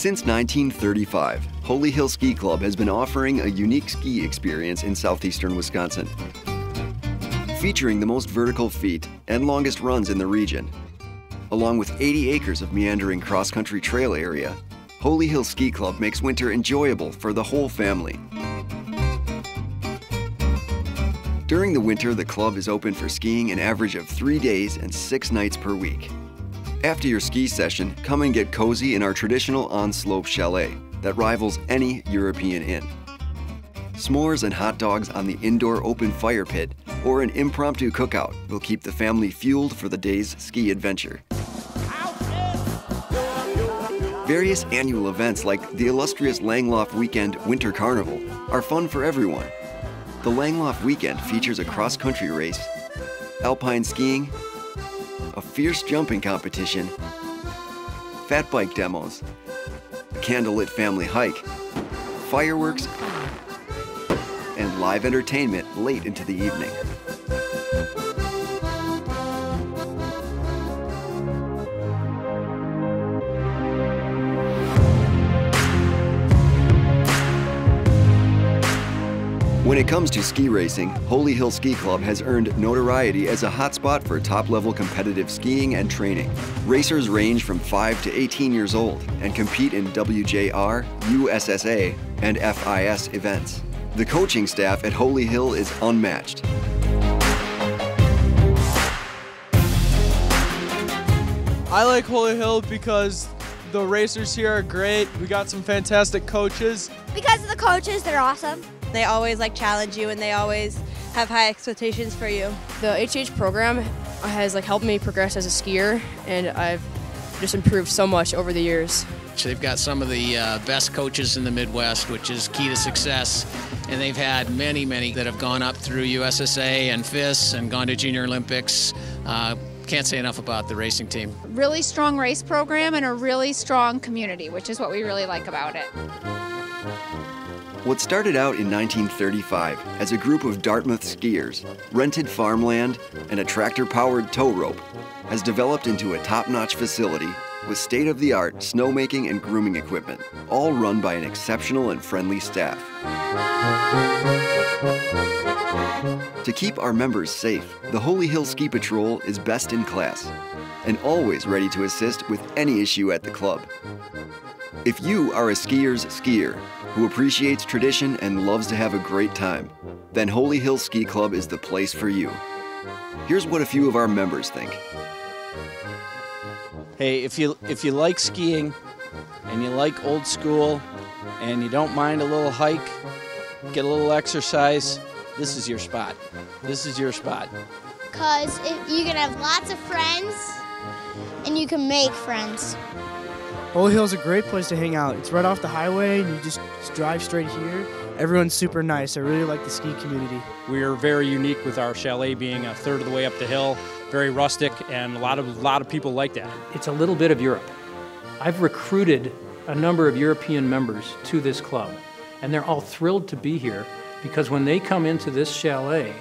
Since 1935, Holy Hill Ski Club has been offering a unique ski experience in southeastern Wisconsin. Featuring the most vertical feet and longest runs in the region. Along with 80 acres of meandering cross-country trail area, Holy Hill Ski Club makes winter enjoyable for the whole family. During the winter, the club is open for skiing an average of three days and six nights per week. After your ski session, come and get cozy in our traditional on-slope chalet that rivals any European inn. S'mores and hot dogs on the indoor open fire pit or an impromptu cookout will keep the family fueled for the day's ski adventure. Various annual events like the illustrious Langlauf Weekend Winter Carnival are fun for everyone. The Langlauf Weekend features a cross-country race, alpine skiing, a fierce jumping competition, fat bike demos, a candlelit family hike, fireworks, and live entertainment late into the evening. When it comes to ski racing, Holy Hill Ski Club has earned notoriety as a hotspot for top-level competitive skiing and training. Racers range from 5 to 18 years old and compete in WJR, USSA, and FIS events. The coaching staff at Holy Hill is unmatched. I like Holy Hill because the racers here are great. We got some fantastic coaches. Because of the coaches, they're awesome. They always like challenge you and they always have high expectations for you. The HH program has like helped me progress as a skier and I've just improved so much over the years. They've got some of the uh, best coaches in the Midwest, which is key to success. And they've had many, many that have gone up through USSA and FIS and gone to Junior Olympics. Uh, can't say enough about the racing team. Really strong race program and a really strong community, which is what we really like about it. What started out in 1935 as a group of Dartmouth skiers, rented farmland, and a tractor powered tow rope has developed into a top notch facility with state of the art snowmaking and grooming equipment, all run by an exceptional and friendly staff. To keep our members safe, the Holy Hill Ski Patrol is best in class and always ready to assist with any issue at the club. If you are a skier's skier who appreciates tradition and loves to have a great time, then Holy Hill Ski Club is the place for you. Here's what a few of our members think. Hey, if you if you like skiing and you like old school and you don't mind a little hike, get a little exercise, this is your spot. This is your spot. Because you can have lots of friends and you can make friends. Holy Hill's is a great place to hang out. It's right off the highway and you just drive straight here. Everyone's super nice. I really like the ski community. We are very unique with our chalet being a third of the way up the hill, very rustic, and a lot of a lot of people like that. It's a little bit of Europe. I've recruited a number of European members to this club, and they're all thrilled to be here because when they come into this chalet,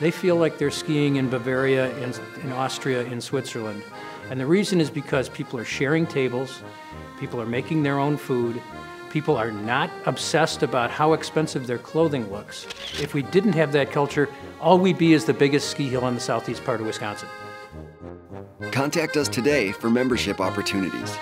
they feel like they're skiing in Bavaria, in, in Austria, in Switzerland. And the reason is because people are sharing tables, people are making their own food, people are not obsessed about how expensive their clothing looks. If we didn't have that culture, all we'd be is the biggest ski hill in the southeast part of Wisconsin. Contact us today for membership opportunities.